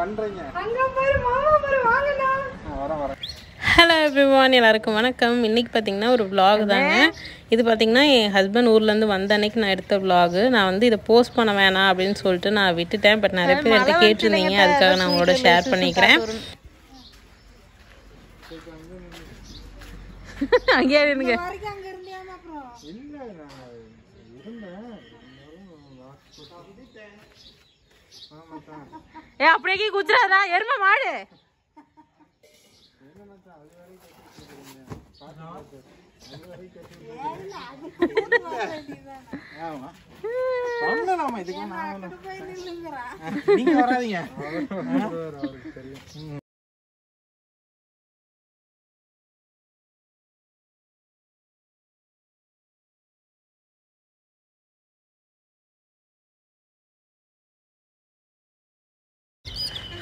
பண்றீங்க? வரேன் வரேன். ஹலோ எவ்ரிவான் எல்லாருக்கும் வணக்கம். இன்றைக்கி பார்த்தீங்கன்னா ஒரு vlog தாங்க. இது பார்த்தீங்கன்னா என் ஹஸ்பண்ட் ஊர்லேருந்து வந்த அன்னைக்கு நான் எடுத்த vlog. நான் வந்து இதை போஸ்ட் பண்ண வேணாம் அப்படின்னு சொல்லிட்டு நான் விட்டுட்டேன். பட் நிறைய பேர் என்கிட்ட கேட்டிருந்தீங்க. அதுக்காக நான் உங்களோட ஷேர் பண்ணிக்கிறேன். அங்கேயே இருந்துங்க ஏ அப்படியே குஜராதா எருமை மாடு. நீங்க வராதீங்க.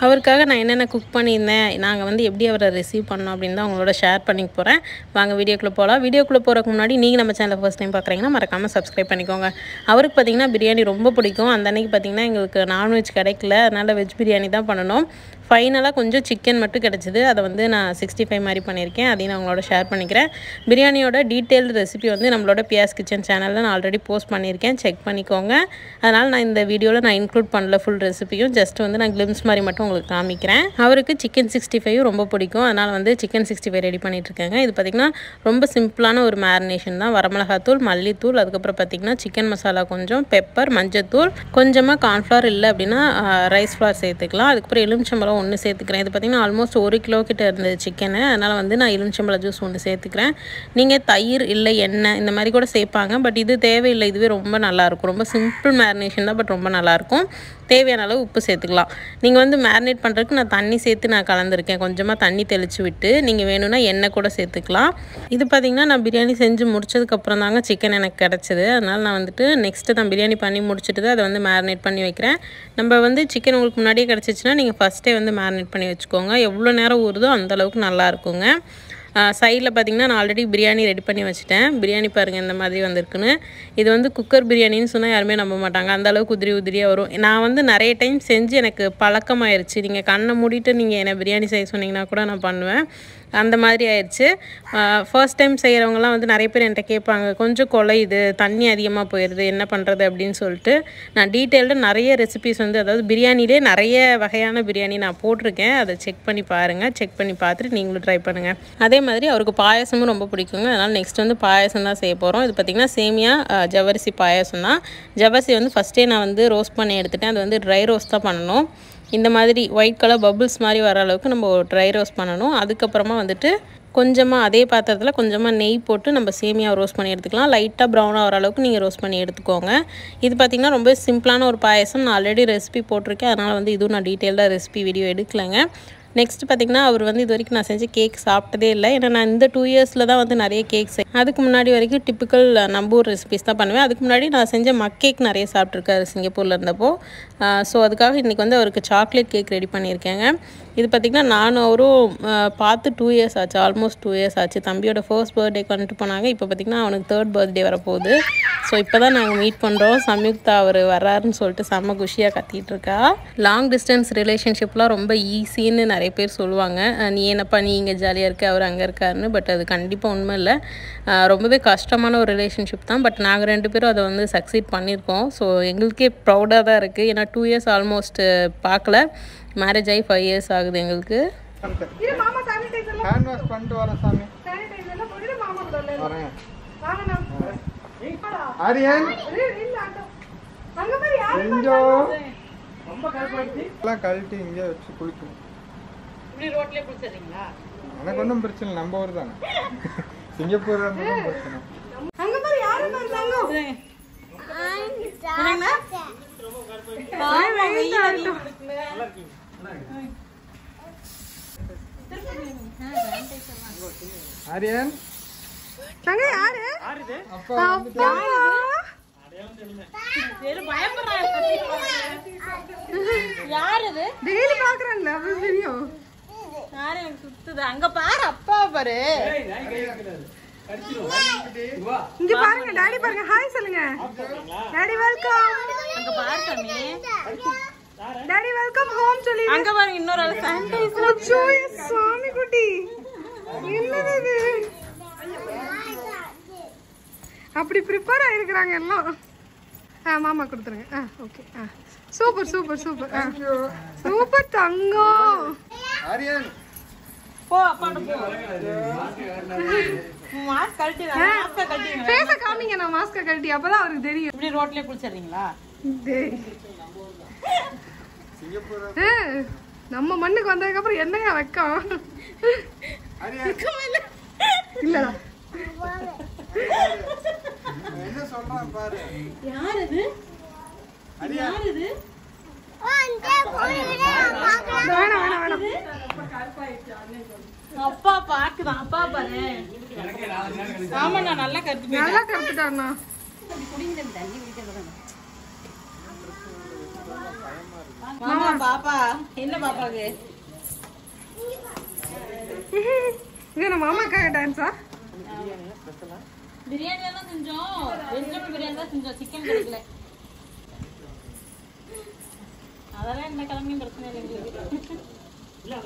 அவருக்காக நான் என்னென்ன குக் பண்ணியிருந்தேன் நாங்கள் வந்து எப்படி அவரை ரிசீவ் பண்ணோம் அப்படின்னு தான் உங்களோட ஷேர் பண்ணிக்க போகிறேன் வாங்க வீடியோக்குள்ளே போகலாம். வீடியோக்குள்ளே போகிறதுக்கு முன்னாடி நீங்கள் நம்ம சேனலை ஃபஸ்ட் டைம் பார்க்குறீங்கன்னா மறக்காமல் சப்ஸ்கிரைப் பண்ணிக்கோங்க. அவருக்கு பார்த்தீங்கன்னா பிரியாணி ரொம்ப பிடிக்கும். அந்த அன்னைக்கு பார்த்தீங்கன்னா எங்களுக்கு நான்வெஜ் கிடைக்கல. அதனால் வெஜ் பிரியாணி தான் பண்ணணும். ஃபைனலாக கொஞ்சம் சிக்கன் மட்டும் கிடச்சிது. அதை வந்து நான் சிக்ஸ்டி ஃபைவ் மாதிரி பண்ணியிருக்கேன். அதையும் நான் உங்களோட ஷேர் பண்ணிக்கிறேன். பிரியாணியோட டீட்டெயில்டு ரெசிபி வந்து நம்மளோட பியாஸ் கிச்சன் சேனலில் நான் ஆல்ரெடி போஸ்ட் பண்ணியிருக்கேன். செக் பண்ணிக்கோங்க. அதனால் நான் இந்த வீடியோவில் நான் இன்க்ளூட் பண்ணல ஃபுல் ரெசிபியும் ஜஸ்ட் வந்து நான் கிளிம்ஸ் மாதிரி மட்டும் உங்களுக்கு காமிக்கிறேன். அவருக்கு சிக்கன் சிக்ஸ்டி ஃபைவ் ரொம்ப பிடிக்கும். அதனால் வந்து சிக்கன் சிக்ஸ்டி ஃபைவ் ரெடி பண்ணிகிட்ருக்காங்க இது பார்த்திங்கன்னா ரொம்ப சிம்பிளான ஒரு மேரினேஷன் தான். வரமிளகாத்தூள் மல்லித்தூள் அதுக்கப்புறம் பார்த்திங்கன்னா சிக்கன் மசாலா கொஞ்சம் பெப்பர் மஞ்சத்தூள். கொஞ்சமாக கார்ன்ஃப்ளவர் இல்லை அப்படின்னா ரைஸ் ஃப்ளார் சேர்த்துக்கலாம். அதுக்கப்புறம் எலுமிச்சம்பழம் ஒன்று சேர்த்துக்கிறேன். இது பார்த்திங்கன்னா ஆல்மோஸ்ட் ஒரு கிலோ கிட்ட இருந்தது சிக்கனு அதனால் வந்து நான் எலுமிச்சம்பழ ஜூஸ் ஒன்று சேர்த்துக்கிறேன். நீங்கள் தயிர் இல்லை எண்ணெய் இந்த மாதிரி கூட சேர்ப்பாங்க. பட் இது தேவையில்லை. இதுவே ரொம்ப நல்லாயிருக்கும். ரொம்ப சிம்பிள் மேரினேஷன் தான் பட் ரொம்ப நல்லாயிருக்கும். தேவையான அளவு உப்பு சேர்த்துக்கலாம். நீங்கள் வந்து மேரினேட் பண்ணுறதுக்கு நான் தண்ணி சேர்த்து நான் கலந்துருக்கேன். கொஞ்சமாக தண்ணி தெளித்து விட்டு நீங்கள் வேணும்னா எண்ணெய் கூட சேர்த்துக்கலாம். இது பார்த்திங்கன்னா நான் பிரியாணி செஞ்சு முடிச்சதுக்கப்புறம் தாங்க சிக்கன் எனக்கு கிடச்சிது. அதனால் நான் வந்துட்டு நெக்ஸ்ட்டு தான் பிரியாணி பண்ணி முடிச்சுட்டு தான் அதை வந்து மேரினேட் பண்ணி வைக்கிறேன். நம்ம வந்து சிக்கன் உங்களுக்கு முன்னாடியே கிடச்சிச்சின்னா நீங்கள் ஃபஸ்ட்டே வந்து மேரினேட் பண்ணி வச்சுக்கோங்க. எவ்வளோ நேரம் ஊறுதோ அந்தளவுக்கு நல்லா இருக்குங்க. சைடில் பார்த்தீங்கன்னா நான் ஆல்ரெடி பிரியாணி ரெடி பண்ணி வச்சுட்டேன். பிரியாணி பாருங்கள் இந்த மாதிரி வந்திருக்குன்னு. இது வந்து குக்கர் பிரியாணின்னு சொன்னால் யாருமே நம்ப மாட்டாங்க. அந்த அளவுக்கு உதிரி உதிரியாக வரும். நான் வந்து நிறைய டைம் செஞ்சு எனக்கு பழக்கமாயிருச்சு. நீங்கள் கண்ணை மூடிட்டு நீங்கள் என்ன பிரியாணி செய்ய சொன்னீங்கன்னா கூட நான் பண்ணுவேன். அந்த மாதிரி ஆயிடுச்சு. ஃபர்ஸ்ட் டைம் செய்கிறவங்கலாம் வந்து நிறைய பேர் என்கிட்ட கேட்பாங்க கொஞ்சம் குலையுது தண்ணி அதிகமாக போயிடுது என்ன பண்ணுறது அப்படின்னு சொல்லிட்டு. நான் டீட்டெயில்டு நிறைய ரெசிபிஸ் வந்து அதாவது பிரியாணிலே நிறைய வகையான பிரியாணி நான் போட்டிருக்கேன். அதை செக் பண்ணி பாருங்கள் செக் பண்ணி பார்த்துட்டு நீங்களும் ட்ரை பண்ணுங்கள் அதே மாதிரி அவருக்கு பாயாசமும் ரொம்ப பிடிக்குங்க. அதனால் நெக்ஸ்ட் வந்து பாயாசம் தான் செய்ய போகிறோம் இது பார்த்திங்கன்னா சேமியா ஜவரிசி பாயசம் பாயாசம் தான். ஜவரிசி வந்து ஃபஸ்ட்டே நான் வந்து ரோஸ்ட் பண்ணி எடுத்துட்டேன். அது வந்து ட்ரை ரோஸ்ட் தான் பண்ணணும். இந்த மாதிரி ஒயிட் கலர் பபுள்ஸ் மாதிரி வர அளவுக்கு நம்ம ட்ரை ரோஸ்ட் பண்ணணும். அதுக்கப்புறமா வந்துட்டு கொஞ்சமாக அதே பாத்திரத்தில் கொஞ்சமாக நெய் போட்டு நம்ம சேமியாக ரோஸ்ட் பண்ணி எடுத்துக்கலாம். லைட்டாக ப்ரௌனாக வர அளவுக்கு நீங்கள் ரோஸ்ட் பண்ணி எடுத்துக்கோங்க. இது பார்த்திங்கன்னா ரொம்ப சிம்பிளான ஒரு பாயசம். நான் ஆல்ரெடி ரெசிபி போட்டிருக்கேன். அதனால் வந்து இதுவும் நான் டீட்டெயில்டாக ரெசிபி வீடியோ எடுக்கலைங்க. நெக்ஸ்ட் பார்த்திங்கன்னா அவர் வந்து இது வரைக்கும் நான் செஞ்ச கேக் சாப்பிட்டதே இல்லை. ஏன்னா நான் இந்த டூ இயர்ஸில் தான் வந்து நிறைய கேக் செய் அதுக்கு முன்னாடி வரைக்கும் டிப்பிக்கல் நம்பூர் ரெசிபிஸ் தான் பண்ணுவேன். அதுக்கு முன்னாடி நான் செஞ்ச மக் கேக் நிறைய சாப்பிட்ருக்காரு சிங்கப்பூரில் இருந்தப்போ. ஸோ அதுக்காக இன்றைக்கி வந்து அவருக்கு சாக்லேட் கேக் ரெடி பண்ணியிருக்கேங்க. இது பார்த்திங்கன்னா நானும் அவரும் பார்த்து டூ இயர்ஸ் ஆச்சு ஆல்மோஸ்ட் டூ இயர்ஸ் ஆச்சு. தம்பியோட ஃபர்ஸ்ட் பர்த்டே வந்துட்டு போனாங்க. இப்போ பார்த்திங்கன்னா அவனுக்கு தேர்ட் பர்த்டே வரப்போகுது. ஸோ இப்போ தான் நாங்கள் மீட் பண்ணுறோம் சம்யுக்தா அவர் வர்றாருன்னு சொல்லிட்டு செம்ம குஷியாக கத்திகிட்டு இருக்கா. லாங் டிஸ்டன்ஸ் ரிலேஷன்ஷிப்லாம் ரொம்ப ஈஸின்னு நிறைய பேர் சொல்லுவாங்க. நீ என்னப்பா நீ இங்கே ஜாலியாக இருக்க அவர் அங்கே இருக்காருன்னு பட் அது கண்டிப்பாக உண்மை இல்லை. ரொம்பவே கஷ்டமான ஒரு ரிலேஷன்ஷிப் தான். பட் நாங்கள் ரெண்டு பேரும் அதை வந்து சக்சீட் பண்ணியிருக்கோம். ஸோ எங்களுக்கே ப்ரௌடாக தான் இருக்குது ஏன்னா டூ இயர்ஸ் ஆல்மோஸ்ட் பார்க்கல. மேரேஜ் ஆகி ஃபைவ் இயர்ஸ் ஆகுது எங்களுக்கு. ஹேண்ட் வாஷ் பண்ணிட்டு வரேன் சாமி. ஆரியன். செஞ்சோ எல்லாம் கழட்டி இங்கே வச்சு குளிக்கணும். இப்படி ரோட்லேயே குளிச்சிடுறீங்களா? எனக்கு ஒன்றும் பிரச்சனை இல்லை. நம்ம ஊர் தானே. சிங்கப்பூர் பிரச்சனை பாருங்க ஆரியன்? தங்க யாரு? யார் டெய்லி பாக்குறேன்ல அப்படி தெரியும். யார் எனக்கு சுத்துது. அங்கே பாரு அப்பா பாரு. இங்க பாருங்க டாடி பாருங்க ஹாய் சொல்லுங்க. டாடி வெல்கம் அங்கே பாரு சாமி. டாடி வெல்கம் ஹோம் சொல்லி அங்க பாருங்க இன்னொரு ஆள் சானிடைசர் அச்சோ, சாமி குட்டி. என்னது இது? அப்படி ப்ரிப்பேர் ஆயிருக்கிறாங்க எல்லாம். ஆ மாமா கொடுத்துருங்க. ஆ ஓகே ஆ. சூப்பர் சூப்பர் சூப்பர் ஆ. சூப்பர் தங்கம். ஆரியன். போ அப்பாட்ட போ. மாஸ்க் கழட்டி மாஸ்க் கழட்டி பேச காமிங்க நான் மாஸ்க கழட்டி. அப்பதான் அவருக்கு தெரியும். இப்படி ரோட்லயே குளிச்சிடுறீங்களா? டேய். நம்ம மண்ணுக்கு வந்ததுக்கு அப்புறம் என்னையா வெக்கம்? இல்லடா. என்ன சொல்றான் பாரு. யார் இது ஆரியன் யார் இது வேணாம் வேணாம் வேணாம். அப்பா பாக்குதான் அப்பா பாரு. ஆமா நான் நல்லா கருத்து நல்லா கருத்துட்டாண்ணா மாமா பாப்பா என்ன பாப்பாக்கு? இது நம்ம மாமாக்காக டான்ஸா பிரியாணி தான் செஞ்சோம். வெஜிடபிள் பிரியாணி தான் செஞ்சோம். சிக்கன் கிடைக்கல. அதெல்லாம் என்ன கிளம்பியும் பிரச்சனை இல்லை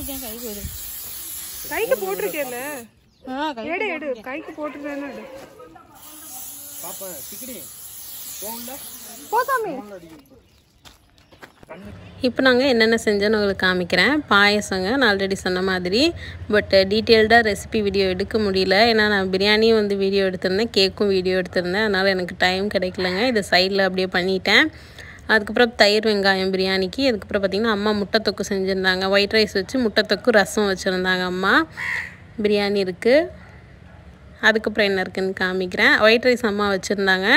போட்டிருக்கேன் கை போடு கைக்கு போட்டிருக்கேல்ல. ஆ கை எடு எடு கைக்கு போட்டிருக்கேன்னு எடு. பாப்பா சிக்கடி. போகல போசாமி இப்போ நாங்கள் என்னென்ன செஞ்சோன்னு உங்களுக்கு காமிக்கிறேன். பாயசங்க நான் ஆல்ரெடி சொன்ன மாதிரி. பட் டீட்டெயில்டாக ரெசிபி வீடியோ எடுக்க முடியல. ஏன்னா நான் பிரியாணியும் வந்து வீடியோ எடுத்திருந்தேன் கேக்கும் வீடியோ எடுத்திருந்தேன். அதனால் எனக்கு டைம் கிடைக்கலங்க. இது சைடில் அப்படியே பண்ணிட்டேன். அதுக்கப்புறம் தயிர் வெங்காயம் பிரியாணிக்கு அதுக்கப்புறம் பார்த்திங்கன்னா அம்மா முட்டை தொக்கு செஞ்சுருந்தாங்க. ஒயிட் ரைஸ் வச்சு முட்டை தொக்கு ரசம் வச்சுருந்தாங்க அம்மா. பிரியாணி இருக்குது அதுக்கப்புறம் என்ன இருக்குன்னு காமிக்கிறேன். ஒயிட் ரைஸ் அம்மா வச்சுருந்தாங்க.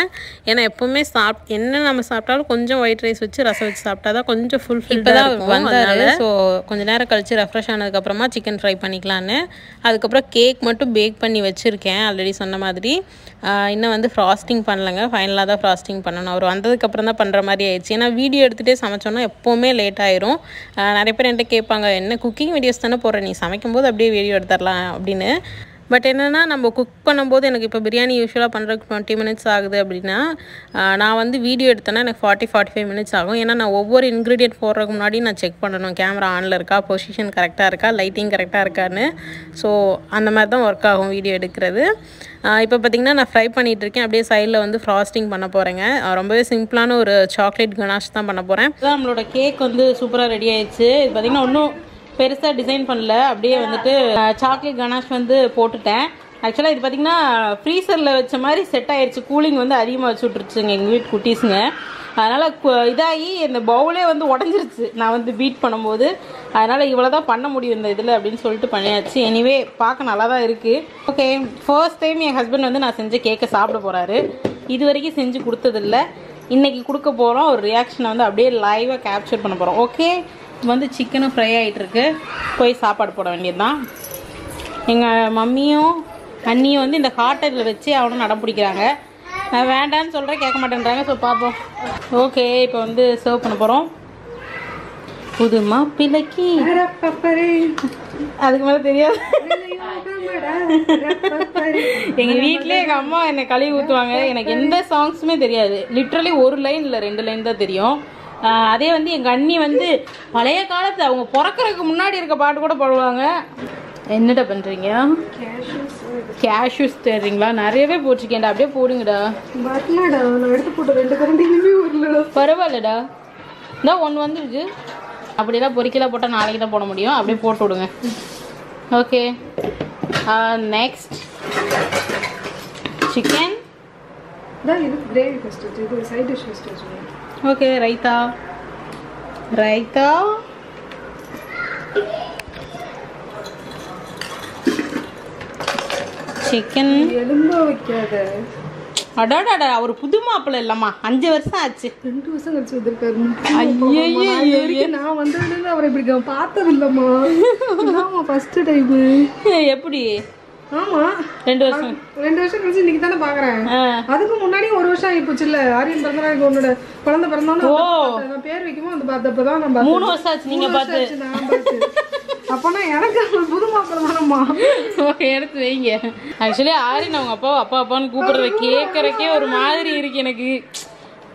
ஏன்னா எப்போவுமே சாப் என்ன நம்ம சாப்பிட்டாலும் கொஞ்சம் ஒயிட் ரைஸ் வச்சு ரசம் வச்சு சாப்பிட்டா தான் கொஞ்சம் ஃபுல் ஃபில்டாக இருக்கும். வந்தாரு. ஸோ கொஞ்ச நேரம் கழிச்சு ரெஃப்ரெஷ் ஆனதுக்கப்புறமா சிக்கன் ஃப்ரை பண்ணிக்கலான்னு. அதுக்கப்புறம் கேக் மட்டும் பேக் பண்ணி வச்சுருக்கேன். ஆல்ரெடி சொன்ன மாதிரி. இன்னும் வந்து ஃப்ராஸ்டிங் பண்ணலங்க. ஃபைனலாக தான் ஃப்ராஸ்டிங் பண்ணணும். அவர் வந்ததுக்கப்புறம் தான் பண்ணுற மாதிரி ஆயிடுச்சு. ஏன்னா வீடியோ எடுத்துகிட்டே சமைச்சோன்னா எப்போவுமே லேட் ஆயிரும். நிறைய பேர் என்கிட்ட கேட்பாங்க என்ன குக்கிங் வீடியோஸ் தானே போடுற? நீ சமைக்கும்போது அப்படியே வீடியோ எடுத்துடலாம் அப்படின்னு. பட் என்னென்னா நம்ம குக் பண்ணும்போது எனக்கு இப்போ பிரியாணி யூஸ்வலாக பண்ணுறதுக்கு டுவெண்ட்டி மினிட்ஸ் ஆகுது அப்படின்னா நான் வந்து வீடியோ எடுத்தேன்னா எனக்கு ஃபார்ட்டி ஃபார்ட்டி ஃபைவ் மினிட்ஸ் ஆகும். ஏன்னா நான் ஒவ்வொரு இன்க்ரீடியன்ட் போடுறதுக்கு முன்னாடி நான் செக் பண்ணணும். கேமரா ஆனில் இருக்கா? பொசிஷன் கரெக்டாக இருக்கா? லைட்டிங் கரெக்டாக இருக்கான்னு. ஸோ அந்த மாதிரி தான் ஒர்க் ஆகும் வீடியோ எடுக்கிறது. இப்போ பார்த்தீங்கன்னா நான் ஃப்ரை பண்ணிகிட்டு இருக்கேன். அப்படியே சைடில் வந்து ஃப்ராஸ்டிங் பண்ண போகிறேங்க ரொம்பவே சிம்பிளான ஒரு சாக்லேட் கனாஷ் தான் பண்ண போகிறேன் நம்மளோட கேக் வந்து சூப்பராக ரெடி ஆயிடுச்சு. இது பார்த்திங்கன்னா ஒன்றும் பெருசாக டிசைன் பண்ணல. அப்படியே வந்துட்டு சாக்லேட் கனாஷ் வந்து போட்டுட்டேன். ஆக்சுவலாக இது பார்த்தீங்கன்னா ஃப்ரீசரில் வச்ச மாதிரி செட் ஆயிடுச்சு கூலிங் வந்து அதிகமாக வச்சு விட்ருச்சுங்க எங்கள் வீட்டு குட்டீஸுங்க. அதனால் இதாகி இந்த பவுலே வந்து உடஞ்சிருச்சு. நான் வந்து பீட் பண்ணும்போது. அதனால் இவ்வளோ தான் பண்ண முடியும் இந்த இதில் அப்படின்னு சொல்லிட்டு பண்ணியாச்சு. எனிவே பார்க்க நல்லா தான் இருக்குது ஓகே ஃபர்ஸ்ட் டைம் என் ஹஸ்பண்ட் வந்து நான் செஞ்ச கேக்கை சாப்பிட போகிறாரு இது வரைக்கும் செஞ்சு கொடுத்ததில்ல. இன்றைக்கி கொடுக்க போகிறோம் ஒரு ரியாக்ஷனை வந்து அப்படியே லைவாக கேப்சர் பண்ண போகிறோம் ஓகே வந்து சிக்கனும் ஃப்ரை ஆகிட்டு இருக்கு போய் சாப்பாடு போட வேண்டியது தான் எங்கள் மம்மியும் அண்ணியும் வந்து இந்த ஹாட்டலில் வச்சு அவனும் நடம் பிடிக்கிறாங்க. நான் வேண்டான்னு சொல்கிறேன் கேட்க மாட்டேன்றாங்க. ஸோ பார்ப்போம் ஓகே இப்போ வந்து சர்வ் பண்ண போகிறோம் புது மாப்பிள்ளைக்கு. அதுக்கு மேலே தெரியாது. எங்க வீட்லயே எங்க அம்மா என்னை கழுவி ஊத்துவாங்க. எனக்கு எந்த சாங்ஸுமே தெரியாது. லிட்ரலி ஒரு லைன் இல்ல ரெண்டு லைன் தான் தெரியும். அதே வந்து எங்க அண்ணி வந்து பழைய காலத்து அவங்க பிறக்கறதுக்கு முன்னாடி இருக்க பாட்டு கூட பாடுவாங்க. என்னடா பண்றீங்க? கேஷ்யூஸ் தேடுறீங்களா? நிறையவே போட்டிருக்கேன்டா. அப்படியே போடுங்கடா. பரவாயில்லடா. இந்த ஒன்று வந்துருக்கு அப்படியெல்லாம் பொறிக்கலாம் போட்டால் நாளைக்கு தான் போட முடியும். அப்படியே போட்டு விடுங்க. Okay. Next chicken gravy first இது side dish first okay raita raita chicken எலும்ப வைக்காத. அடாடாடா அவர் புது மாப்பிள்ளை இல்லம்மா. அஞ்சு வருஷம் ஆச்சு. ரெண்டு வருஷம் கழிச்சு வந்திருக்காரு. நான் வந்ததுல இருந்து அவரை இப்படி பார்த்தது இல்லம்மா ஃபர்ஸ்ட் டைம் எப்படி? ஆமா. ரெண்டு வருஷம். ரெண்டு வருஷம் கழிச்சு இன்னைக்கு தானே பாக்குறேன். அதுக்கு முன்னாடி ஒரு வருஷம் ஆகி போச்சு இல்ல. ஆரியன் பிறந்த நாளைக்கு உன்னோட குழந்தை பிறந்தோன்னு பேர் வைக்குமோ அந்த பார்த்தப்பதான் நான் பார்த்தேன். மூணு வருஷம் ஆச்சு நீங்க பார்த்து. அப்பனா எனக்கு புது மாப்பிள்ளை ஓகே எடுத்து வைங்க. ஆக்சுவலி ஆரின் அவங்க அப்பா அப்பா அப்பான்னு கூப்பிடுறத கேட்கறக்கே ஒரு மாதிரி இருக்கு எனக்கு.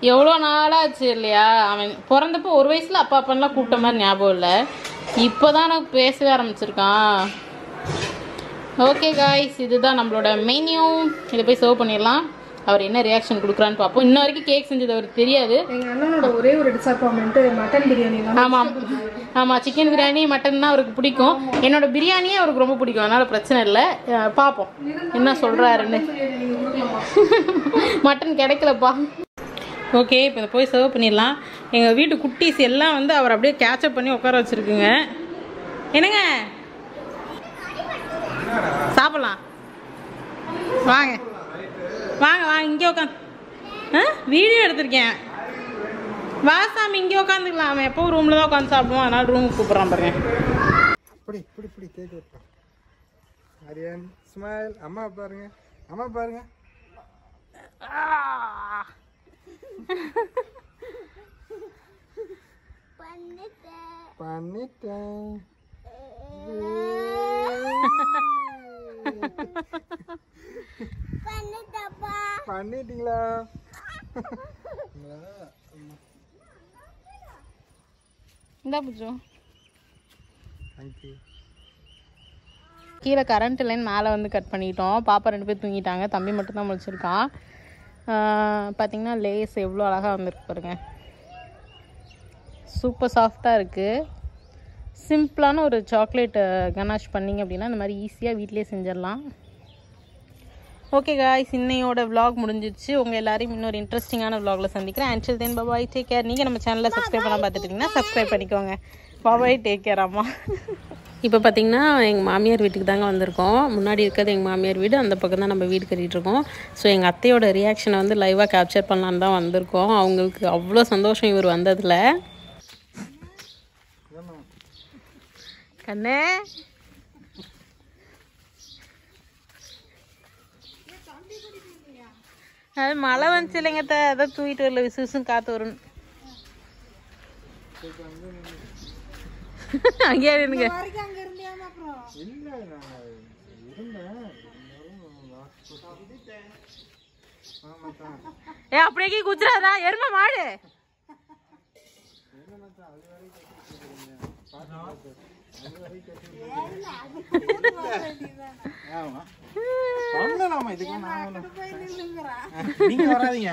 எவ்வளோ நாளாச்சு இல்லையா? அவன் பிறந்தப்போ ஒரு வயசுல அப்பா அப்பான்லாம் கூப்பிட்ட மாதிரி ஞாபகம் இல்லை. இப்போதான் நான் பேசவே ஆரம்பிச்சிருக்கான். ஓகே காய்ஸ் இதுதான் நம்மளோட மெனியூ இதை போய் சர்வ் பண்ணிடலாம். அவர் என்ன ரியாக்ஷன் கொடுக்குறான்னு பார்ப்போம். இன்ன வரைக்கும் கேக் செஞ்சது அவருக்கு தெரியாது. எங்க அண்ணனோட ஒரே ஒரு டிசப்பாயின்மெண்ட் மட்டன் பிரியாணி தான். ஆமாம் ஆமாம் சிக்கன் பிரியாணி மட்டன் தான் அவருக்கு பிடிக்கும். என்னோட பிரியாணியே அவருக்கு ரொம்ப பிடிக்கும். அதனால பிரச்சனை இல்லை. பார்ப்போம். என்ன சொல்கிறாருன்னு மட்டன் கிடைக்கலப்பா. ஓகே இப்போ இதை போய் சர்வ் பண்ணிடலாம். எங்கள் வீட்டு குட்டீஸ் எல்லாம் வந்து அவர் அப்படியே கேட்சப் பண்ணி உட்கார வச்சுருக்குங்க. என்னங்க? சாப்பிட்லாம். வாங்க. வாங்க வாங்க இங்கே உட்காந்து ஆ? வீடியோ எடுத்திருக்கேன். வா சாமி இங்கே உட்காந்துக்கலாம் அவன் எப்போ ரூமில் தான் உட்காந்து சாப்பிடுவான். அதனால ரூமுக்கு கூப்பிட்றான் பாருங்க. இப்படி இப்படி இப்படி ஆரியன் ஸ்மைல் அம்மா பாருங்க. அம்மா பாருங்க. பண்ணிட்டேன். பண்ணிட்டீங்களா? இந்தா தேங்க்யூ கீழே கரண்ட் லைன் மேலே வந்து கட் பண்ணிட்டோம். பாப்பா ரெண்டு பேர் தூங்கிட்டாங்க. தம்பி மட்டும் தான் முழிச்சிருக்கான் பார்த்தீங்கன்னா லேஸ் எவ்வளோ அழகாக வந்திருக்கு பாருங்க. சூப்பர் சாஃப்டாக இருக்குது சிம்பிளான ஒரு சாக்லேட் கனாஷ் பண்ணிங்க அப்படின்னா இந்த மாதிரி ஈஸியாக வீட்டிலேயே செஞ்சிடலாம். ஓகே காய்ஸ் இன்னையோட vlog முடிஞ்சிருச்சு உங்கள் எல்லாரையும் இன்னொரு இன்ட்ரெஸ்டிங்கான vlogல சந்திக்கிறேன். Until then bye bye take care நீங்கள் நம்ம சேனலை சப்ஸ்கிரைப் பண்ண பார்த்துட்டீங்கன்னா சப்ஸ்கிரைப் பண்ணிக்கோங்க. பாபாய் டேக் கேர் அம்மா. இப்போ பார்த்தீங்கன்னா எங்கள் மாமியார் வீட்டுக்கு தாங்க வந்திருக்கோம். முன்னாடி இருக்கிறது எங்கள் மாமியார் வீடு. அந்த பக்கம் தான் நம்ம வீடு கட்டிட்டு இருக்கோம். ஸோ எங்கள் அத்தையோட ரியாக்ஷனை வந்து லைவாக கேப்சர் பண்ணலான்னு தான் வந்திருக்கோம். அவங்களுக்கு அவ்வளோ சந்தோஷம் இவர் வந்ததில். கண்ணே. அது மழை வந்துச்சு இல்லைங்க அதான் தூக்கிட்டு வரல. விசு விசுன்னு காற்று வரும் அங்கேயே இருந்துங்க ஏ அப்படியே குஜராதா எருமை மாடு. பண்ணலாமா? இதுக்கு நீங்க வராதீங்க.